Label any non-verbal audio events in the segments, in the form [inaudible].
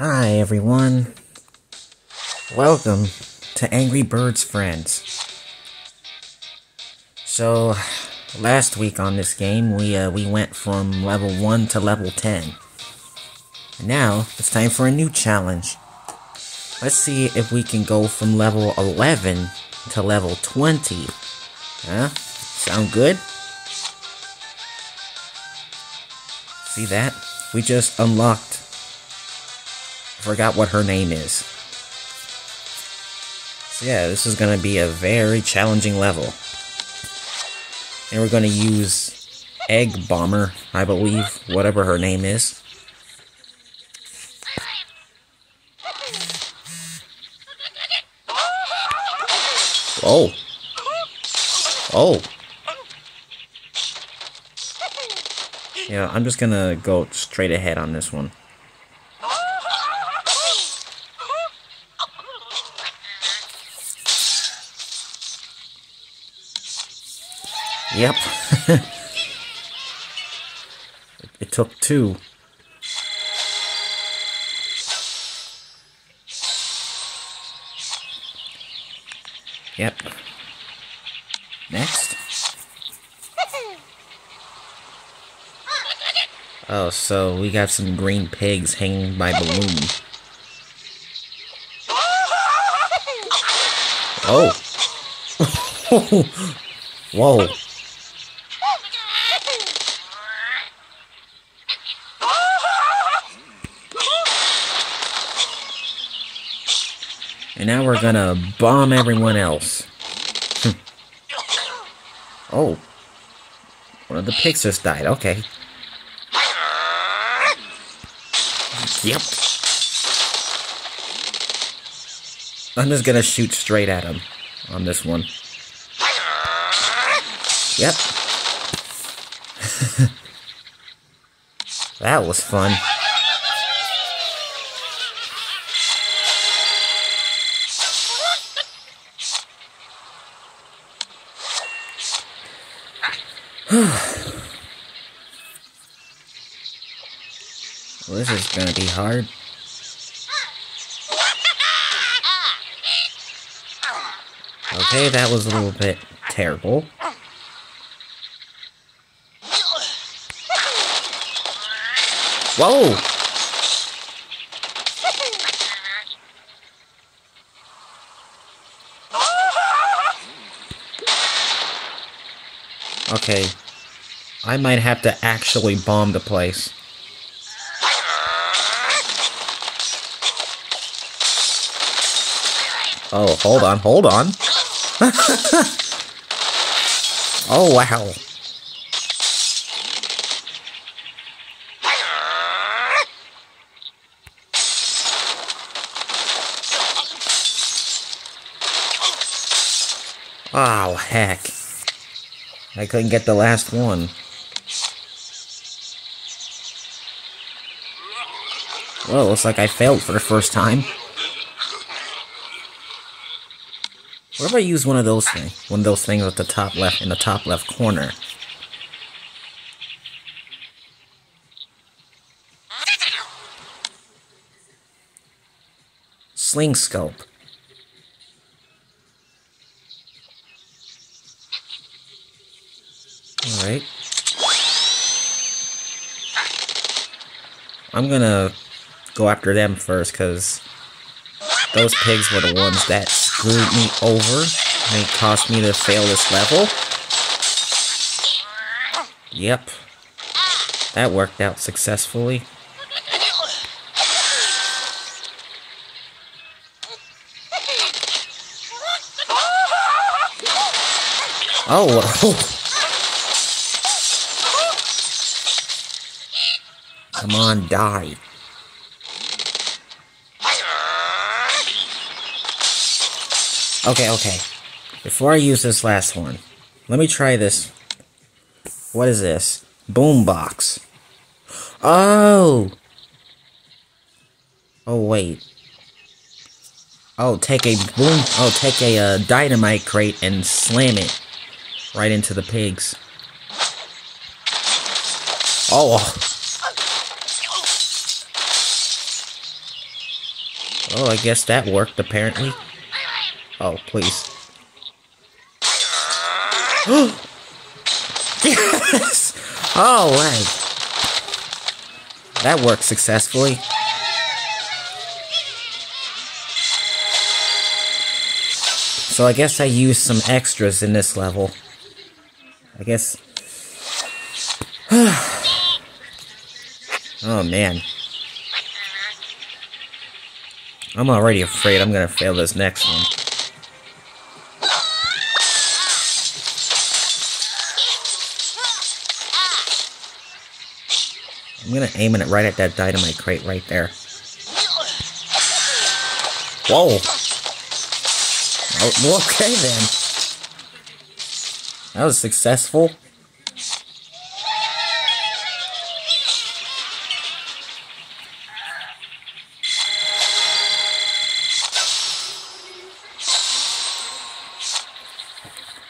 Hi, everyone. Welcome to Angry Birds Friends. So, last week on this game, we uh, we went from level 1 to level 10. Now, it's time for a new challenge. Let's see if we can go from level 11 to level 20. Huh? Sound good? See that? We just unlocked. Forgot what her name is. So yeah, this is gonna be a very challenging level. And we're gonna use Egg Bomber, I believe, whatever her name is. Oh. Oh. Yeah, I'm just gonna go straight ahead on this one. Yep. [laughs] it, took two. Yep. Next. Oh, so we got some green pigs hanging by balloon. Oh. [laughs] Whoa. And now we're gonna bomb everyone else. [laughs] oh. One of the pigs just died, okay. Yep. I'm just gonna shoot straight at him on this one. Yep. [laughs] that was fun. Gonna be hard. Okay, that was a little bit terrible. Whoa! Okay. I might have to actually bomb the place. Oh, hold on, hold on. [laughs] oh, wow. Oh, heck. I couldn't get the last one. Well, looks like I failed for the first time. What if I use one of those things? One of those things at the top left, in the top left corner. Sling scope. Alright. I'm gonna go after them first, because those pigs were the ones that screwed me over. It caused me to fail this level. Yep. That worked out successfully. Oh, [laughs] Come on, die. Okay, okay. Before I use this last one, let me try this. What is this? Boombox. Oh! Oh, wait. Oh, take a boom. Oh, take a uh, dynamite crate and slam it right into the pigs. Oh. Oh, I guess that worked, apparently. Oh, please. [gasps] yes! Oh, right. That worked successfully. So I guess I used some extras in this level. I guess... [sighs] oh, man. I'm already afraid I'm gonna fail this next one. I'm gonna aim it right at that dynamite crate right there. Whoa! Oh, okay then. That was successful.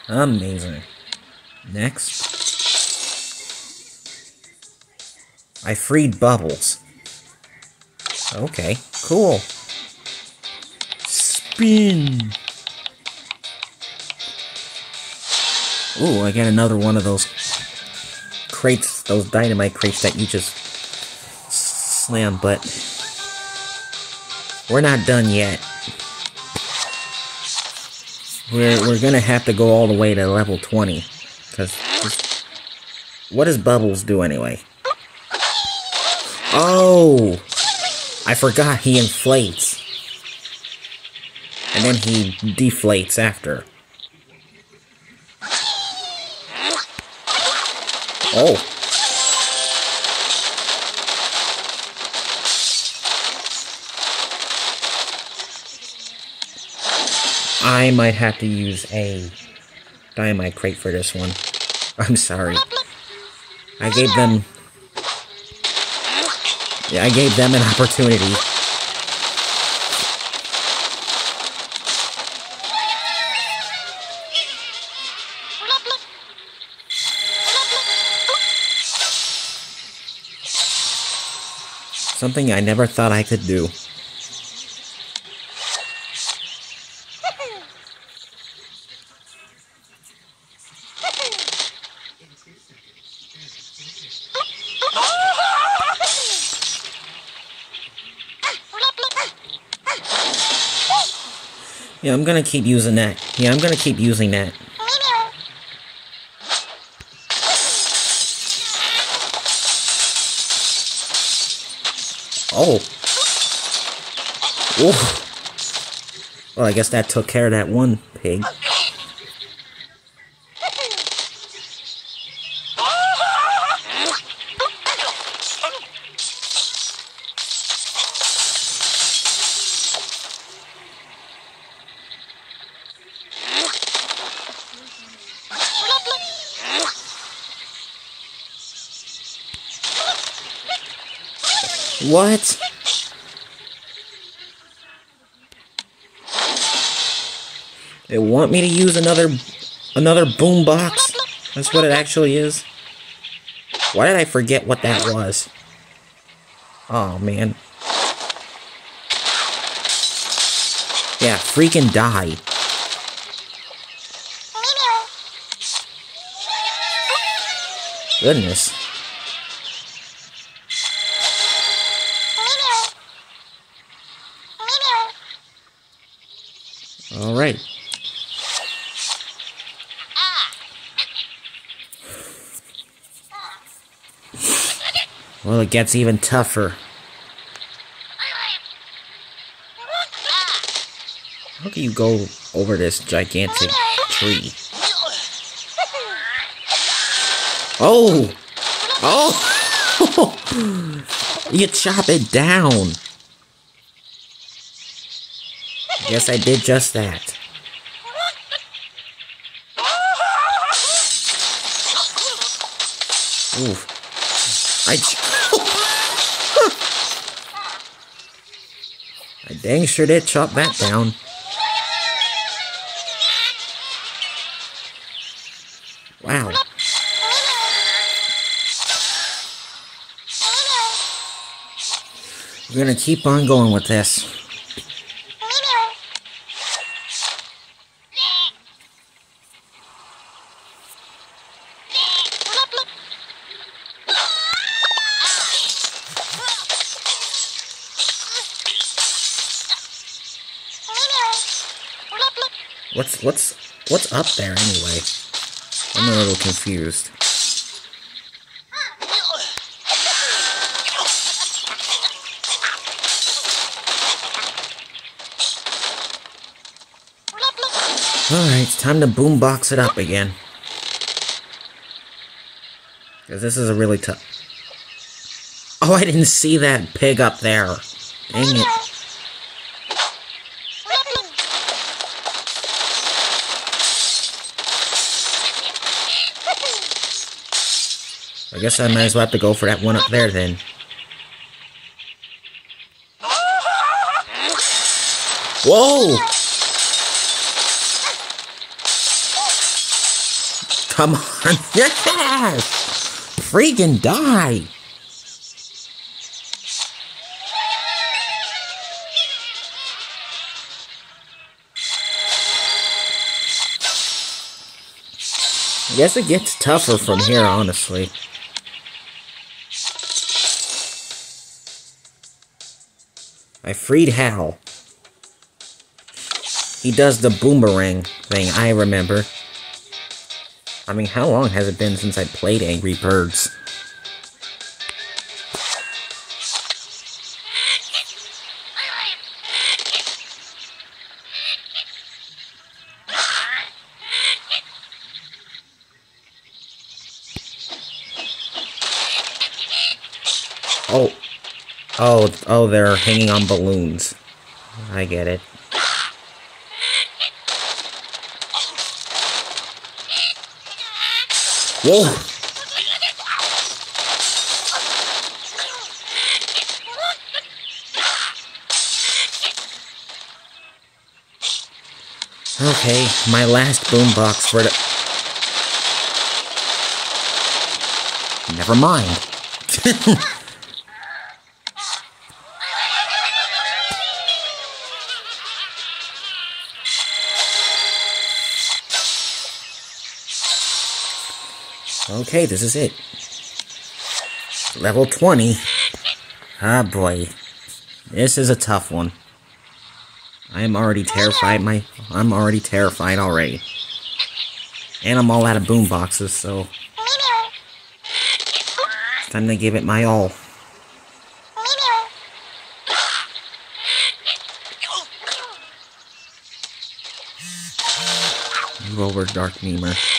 Amazing. Next. I freed Bubbles. Okay, cool. Spin! Ooh, I got another one of those crates, those dynamite crates that you just slam, but we're not done yet. We're, we're gonna have to go all the way to level 20. Because, what does Bubbles do anyway? Oh! I forgot he inflates. And then he deflates after. Oh. I might have to use a dynamite crate for this one. I'm sorry. I gave them... I gave them an opportunity. Something I never thought I could do. Yeah, I'm gonna keep using that. Yeah, I'm gonna keep using that. Oh. Oh. Well, I guess that took care of that one pig. What? They want me to use another another boombox? That's what it actually is. Why did I forget what that was? Oh man. Yeah, freaking die. Goodness. Alright. Well, it gets even tougher. How can you go over this gigantic tree? Oh! Oh! [laughs] you chop it down! Yes, I did just that. Ooh. I... [laughs] I dang sure did chop that down. Wow. We're gonna keep on going with this. What's what's what's up there anyway? I'm a little confused. Alright, it's time to boombox it up again. Because this is a really tough... Oh, I didn't see that pig up there. Dang it. I guess I might as well have to go for that one up there then. Whoa! Come on. [laughs] Yes! Freaking die! I guess it gets tougher from here, honestly. I freed Hal. He does the boomerang thing, I remember. I mean, how long has it been since I played Angry Birds? Oh, oh, they're hanging on balloons. I get it. Whoa! Okay, my last boombox for the... Never mind. [laughs] Okay, this is it. Level 20. Ah, boy. This is a tough one. I am already terrified, my- I'm already terrified already. And I'm all out of boom boxes, so... It's time to give it my all. Move over, Dark Memer.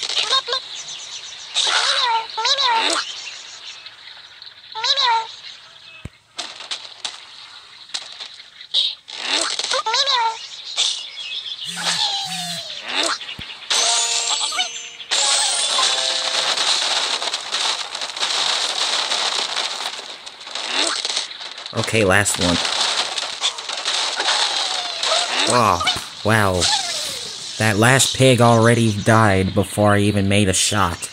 Okay, last one. Oh, wow. That last pig already died before I even made a shot.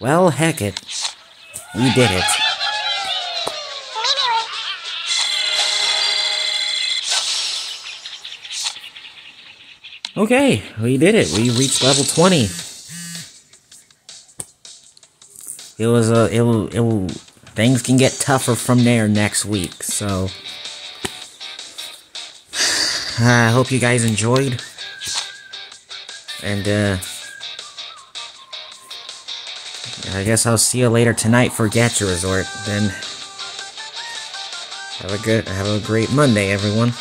Well, heck it. We did it. Okay, we did it. We reached level 20. It was a, it it things can get tougher from there next week, so. [sighs] I hope you guys enjoyed. And, uh, I guess I'll see you later tonight for Gacha Resort. Then, have a good, have a great Monday, everyone.